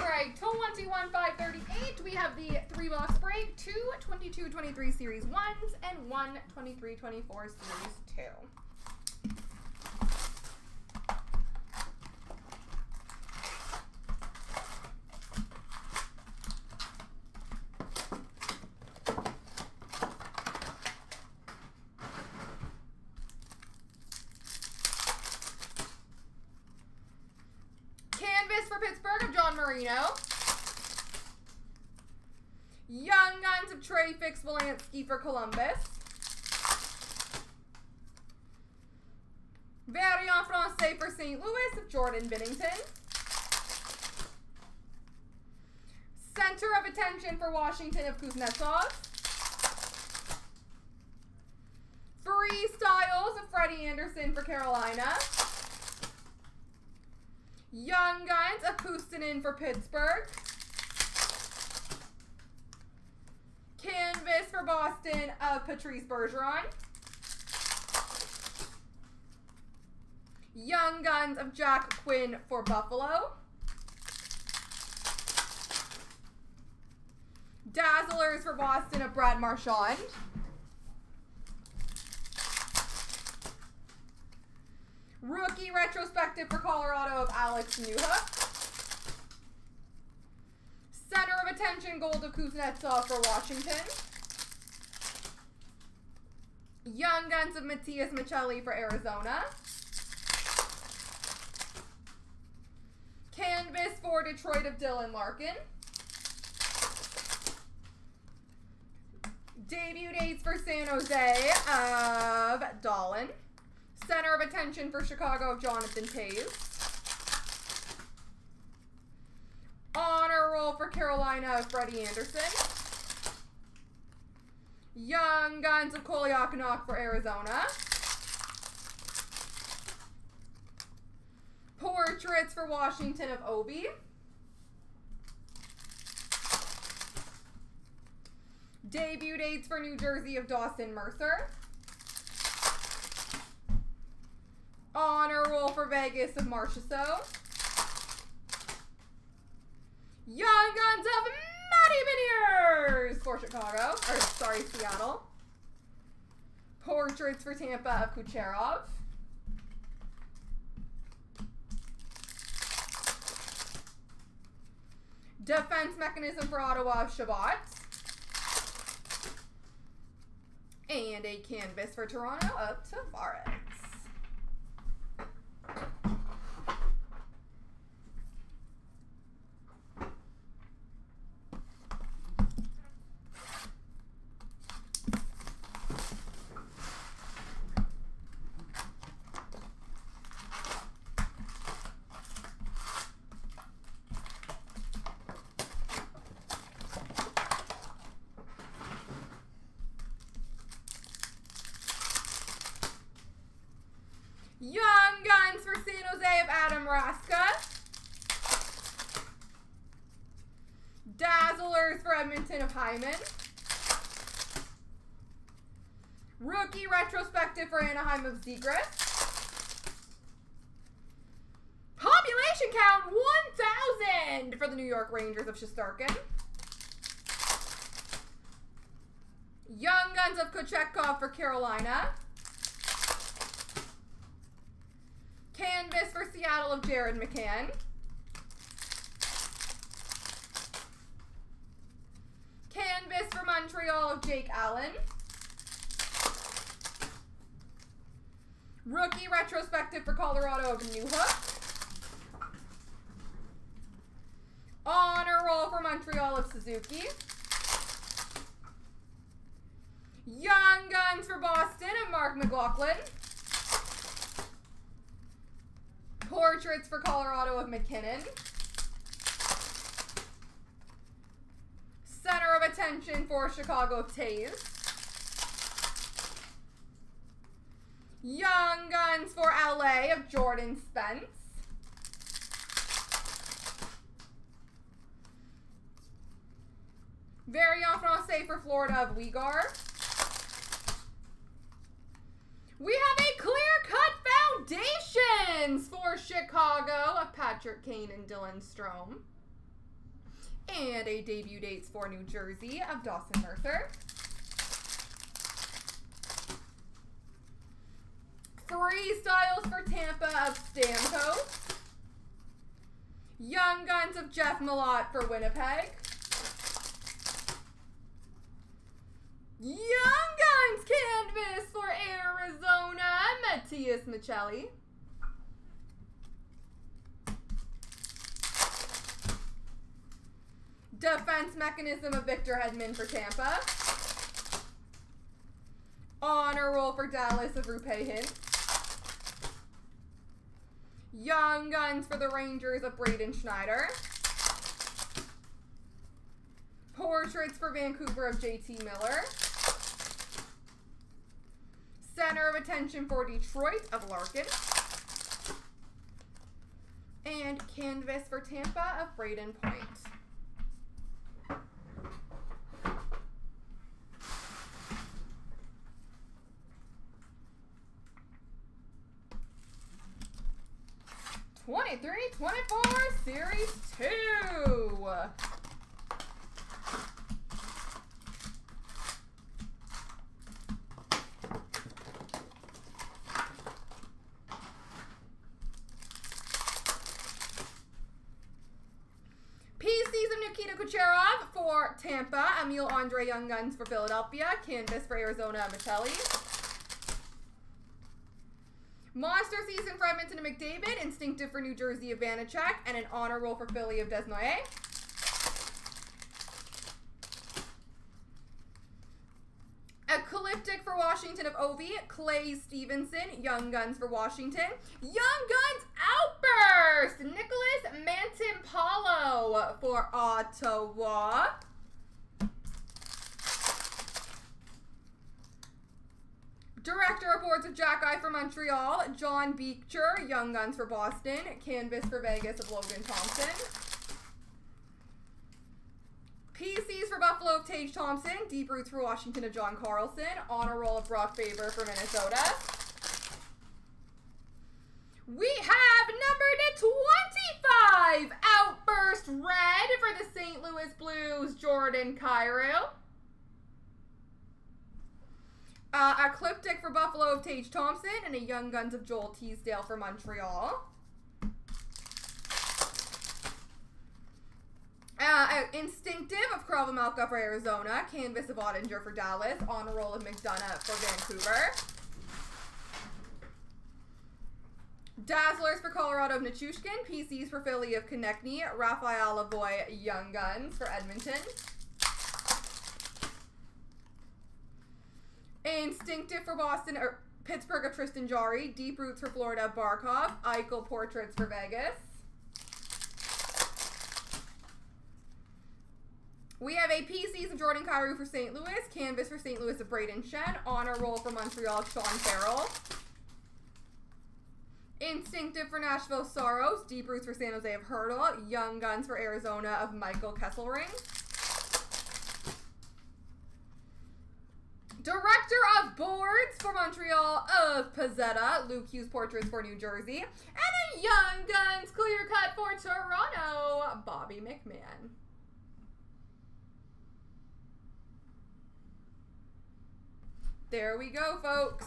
break 21 538. We have the three box break, two 22 23 series ones, and one 23 24 series two. Canvas for Pittsburgh of John Marino. Young Guns of Trey Fix-Wolansky for Columbus. Variant Francais for St. Louis of Jordan Binnington. Center of Attention for Washington of Kuznetsov. Free Styles of Freddie Andersen for Carolina. Young Guns of Puustinen for Pittsburgh. Canvas for Boston of Patrice Bergeron. Young Guns of Jack Quinn for Buffalo. Dazzlers for Boston of Brad Marchand. Rookie retrospective for Colorado of Alex Newhook. Center of attention gold of Kuznetsov for Washington. Young Guns of Matias Maccelli for Arizona. Canvas for Detroit of Dylan Larkin. Debut dates for San Jose of Dolan. Center of attention for Chicago of Jonathan Toews. Honor roll for Carolina of Freddie Andersen. Young Guns of Kolyachonok for Arizona. Portraits for Washington of Ovi. Debut dates for New Jersey of Dawson Mercer. Honor roll for Vegas of Marchessault. Young Guns of Matty Beniers for Chicago. Or, sorry, Seattle. Portraits for Tampa of Kucherov. Defense mechanism for Ottawa of Chabot. And a canvas for Toronto of Tavares. Young Guns for San Jose of Adam Raska. Dazzlers for Edmonton of Hyman. Rookie retrospective for Anaheim of Zegras. Population count 1,000 for the New York Rangers of Shesterkin. Young Guns of Kochetkov for Carolina. Seattle of Jared McCann. Canvas for Montreal of Jake Allen. Rookie retrospective for Colorado of Newhook. Honor roll for Montreal of Suzuki. Young Guns for Boston of Marc McLaughlin. Portraits for Colorado of MacKinnon. Center of attention for Chicago of Toews. Young Guns for LA of Jordan Spence. Variant Francais for Florida of Uyghur. We have a for Chicago of Patrick Kane and Dylan Strome. And a debut dates for New Jersey of Dawson Mercer. Three styles for Tampa of Stamkos. Young Guns of Jeff Malott for Winnipeg. Young Guns canvas for Arizona, Matias Maccelli. Defense mechanism of Victor Hedman for Tampa. Honor roll for Dallas of Roope Hintz. Young Guns for the Rangers of Braden Schneider. Portraits for Vancouver of JT Miller. Center of Attention for Detroit of Larkin. And Canvas for Tampa of Brayden Point. Twenty-three, twenty-four, Series 2. PCs of Nikita Kucherov for Tampa. Emil Andrae Young Guns for Philadelphia. Canvas for Arizona Maccelli. For Edmonton and McDavid. Instinctive for New Jersey of Vanecek. And an honor roll for Philly of Desnoyers. Ecliptic for Washington of Ovi. Clay Stevenson. Young Guns for Washington. Young Guns Outburst. Nicholas Matinpalo for Ottawa. Director of Boards of Jack Eye for Montreal. John Beecher. Young Guns for Boston. Canvas for Vegas of Logan Thompson. PCs for Buffalo of Tage Thompson. Deep Roots for Washington of John Carlson. Honor Roll of Brock Faber for Minnesota. We have number to 25, Outburst Red for the St. Louis Blues, Jordan Kyrou. Uh, Ecliptic for Buffalo of Tage Thompson, and a Young Guns of Joel Teasdale for Montreal. Uh, Instinctive of Kravamalka for Arizona. Canvas of Oettinger for Dallas. Honor Roll of McDonough for Vancouver. Dazzlers for Colorado of Nichushkin. PCs for Philly of Konecny. Raphael Lavoie Young Guns for Edmonton. Instinctive for Boston or Pittsburgh of Tristan Jarry. Deep Roots for Florida Barkov. Eichel Portraits for Vegas. We have a PCs of Jordan Kyrou for St. Louis, Canvas for St. Louis of Brayden Schenn, Honor Roll for Montreal Sean Farrell. Instinctive for Nashville Saros, Deep Roots for San Jose of Hertl, Young Guns for Arizona of Michael Kesselring. Director of Boards for Montreal of Pezzetta, Luke Hughes Portraits for New Jersey, and a Young Guns clear cut for Toronto, Bobby McMann. There we go, folks.